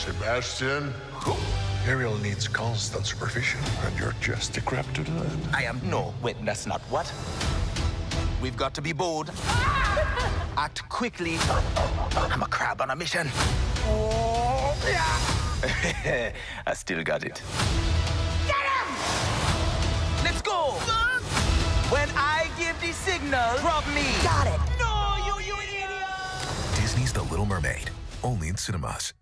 Sebastian? Ariel needs constant supervision, and you're just a crap to that. I am no. witness, not what. We've got to be bold. Act quickly. I'm a crab on a mission. Oh, yeah. I still got it. Get him! Let's go! When I give the signal, rub me. Got it. No, you, you idiot! Disney's The Little Mermaid, only in cinemas.